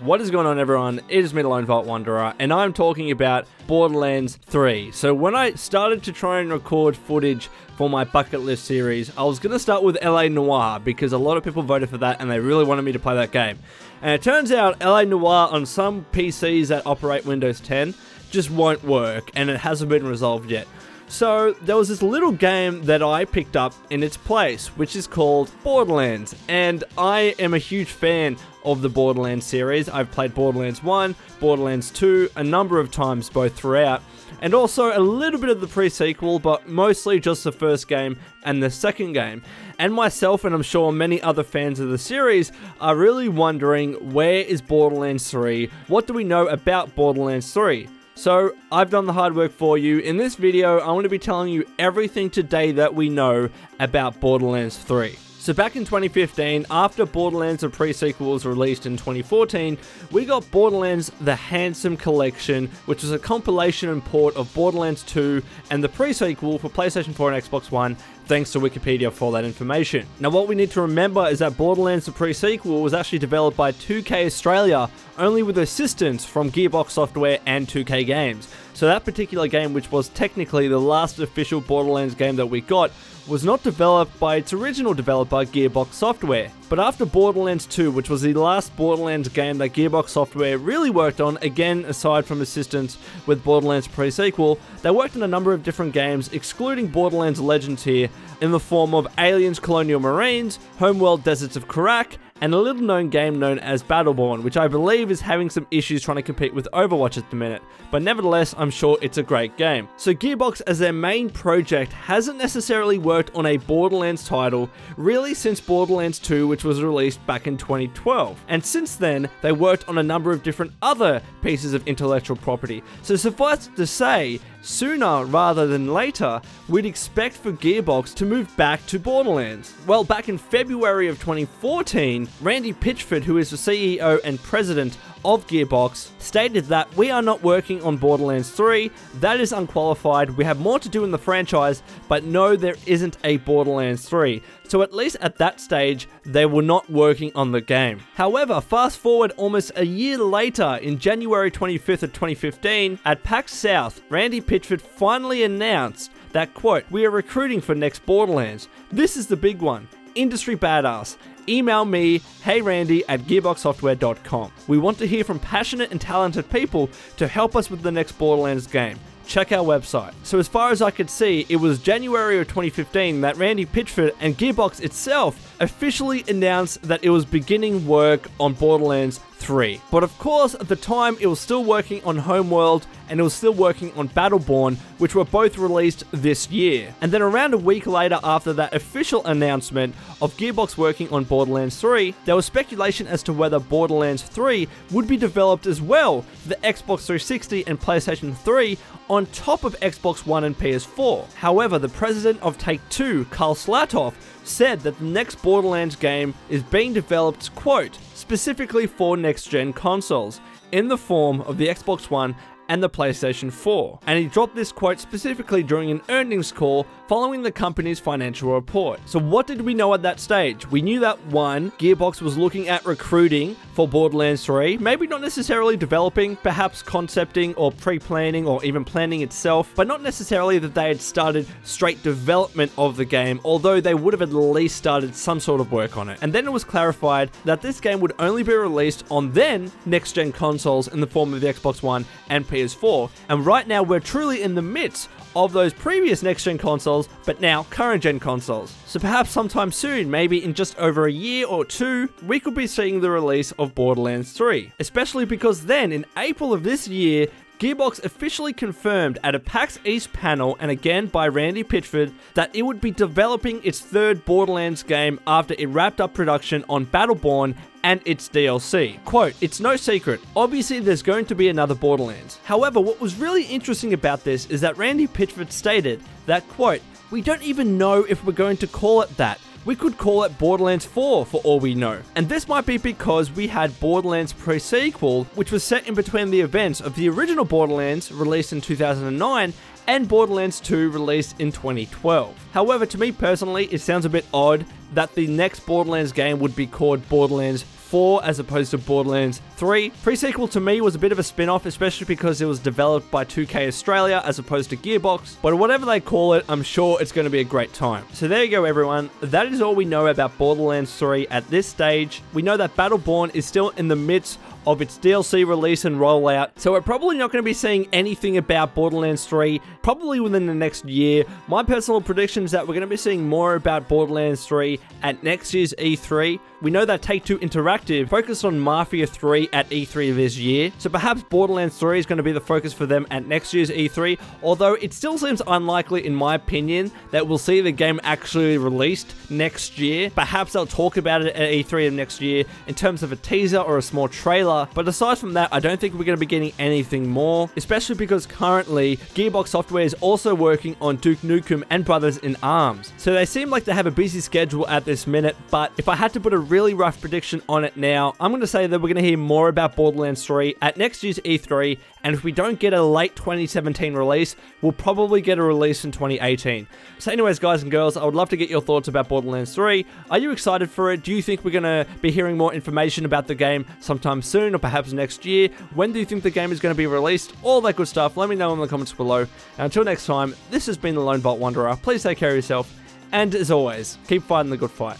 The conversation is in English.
What is going on, everyone? It is me, Lone Vault Wanderer, and I'm talking about Borderlands 3. So, when I started to try and record footage for my bucket list series, I was going to start with LA Noire because a lot of people voted for that and they really wanted me to play that game. And it turns out LA Noire on some PCs that operate Windows 10 just won't work, and it hasn't been resolved yet. So, there was this little game that I picked up in its place, which is called Borderlands. And I am a huge fan of the Borderlands series. I've played Borderlands 1, Borderlands 2 a number of times both throughout, and also a little bit of the pre sequel, but mostly just the first game and the second game. And myself, and I'm sure many other fans of the series, are really wondering where is Borderlands 3? What do we know about Borderlands 3? So, I've done the hard work for you. In this video, I'm going to be telling you everything today that we know about Borderlands 3. So back in 2015, after Borderlands the pre-sequel was released in 2014, we got Borderlands The Handsome Collection, which was a compilation and port of Borderlands 2 and the pre-sequel for PlayStation 4 and Xbox One, thanks to Wikipedia for that information. Now what we need to remember is that Borderlands the pre-sequel was actually developed by 2K Australia, only with assistance from Gearbox Software and 2K Games. So that particular game, which was technically the last official Borderlands game that we got, was not developed by its original developer, Gearbox Software. But after Borderlands 2, which was the last Borderlands game that Gearbox Software really worked on, again aside from assistance with Borderlands pre-sequel, they worked on a number of different games, excluding Borderlands Legends here, in the form of Aliens Colonial Marines, Homeworld Deserts of Kharak, and a little known game known as Battleborn, which I believe is having some issues trying to compete with Overwatch at the minute, but nevertheless, I'm sure it's a great game. So Gearbox as their main project hasn't necessarily worked on a Borderlands title really since Borderlands 2, which was released back in 2012. And since then, they worked on a number of different other pieces of intellectual property. So suffice to say, sooner rather than later, we'd expect for Gearbox to move back to Borderlands. Well, back in February of 2014, Randy Pitchford, who is the CEO and president of Gearbox stated that we are not working on Borderlands 3, that is unqualified, we have more to do in the franchise, but no, there isn't a Borderlands 3. So at least at that stage, they were not working on the game. However, fast forward almost a year later, in January 25th of 2015, at PAX South, Randy Pitchford finally announced that, quote, we are recruiting for next Borderlands. This is the big one. Industry badass email me, heyrandy at gearboxsoftware.com. We want to hear from passionate and talented people to help us with the next Borderlands game. Check our website. So, as far as I could see, it was January of 2015 that Randy Pitchford and Gearbox itself officially announced that it was beginning work on Borderlands 3. But of course, at the time, it was still working on Homeworld and it was still working on Battleborn, which were both released this year. And then around a week later, after that official announcement of Gearbox working on Borderlands 3, there was speculation as to whether Borderlands 3 would be developed as well for the Xbox 360 and PlayStation 3 on top of Xbox One and PS4. However, the president of Take Two, Karl Slatoff, said that the next Borderlands game is being developed, quote, specifically for next gen consoles, in the form of the Xbox One and the PlayStation 4. And he dropped this quote specifically during an earnings call following the company's financial report. So, what did we know at that stage? We knew that one, Gearbox was looking at recruiting for Borderlands 3, maybe not necessarily developing, perhaps concepting or pre planning or even planning itself, but not necessarily that they had started straight development of the game, although they would have at least started some sort of work on it. And then it was clarified that this game would only be released on then next gen consoles in the form of the Xbox One and PS4. And right now, we're truly in the midst of those previous next gen consoles, but now current gen consoles. So perhaps sometime soon, maybe in just over a year or two, we could be seeing the release of Borderlands 3. Especially because then, in April of this year, Gearbox officially confirmed at a PAX East panel, and again by Randy Pitchford, that it would be developing its third Borderlands game after it wrapped up production on Battleborn and its DLC. Quote, it's no secret, obviously there's going to be another Borderlands. However, what was really interesting about this is that Randy Pitchford stated that, quote, we don't even know if we're going to call it that. We could call it Borderlands 4 for all we know. And this might be because we had Borderlands pre-sequel, which was set in between the events of the original Borderlands released in 2009 and Borderlands 2 released in 2012. However, to me personally, it sounds a bit odd that the next Borderlands game would be called Borderlands 4 as opposed to Borderlands 3. Pre-sequel to me was a bit of a spin-off, especially because it was developed by 2K Australia as opposed to Gearbox, but whatever they call it, I'm sure it's going to be a great time. So there you go everyone, that is all we know about Borderlands 3 at this stage. We know that Battleborn is still in the midst of its DLC release and rollout, so we're probably not going to be seeing anything about Borderlands 3 probably within the next year. My personal prediction is that we're going to be seeing more about Borderlands 3 at next year's E3. We know that Take-Two Interactive focused on Mafia 3 at E3 this year, so perhaps Borderlands 3 is going to be the focus for them at next year's E3, although it still seems unlikely in my opinion that we'll see the game actually released next year. Perhaps they'll talk about it at E3 of next year in terms of a teaser or a small trailer, but aside from that, I don't think we're going to be getting anything more, especially because currently Gearbox Software is also working on Duke Nukem and Brothers in Arms. So they seem like they have a busy schedule at this minute, but if I had to put a really rough prediction on it now. I'm going to say that we're going to hear more about Borderlands 3 at next year's E3, and if we don't get a late 2017 release, we'll probably get a release in 2018. So anyways, guys and girls, I would love to get your thoughts about Borderlands 3. Are you excited for it? Do you think we're going to be hearing more information about the game sometime soon, or perhaps next year? When do you think the game is going to be released? All that good stuff. Let me know in the comments below. And until next time, this has been the Lone Vault Wanderer. Please take care of yourself, and as always, keep fighting the good fight.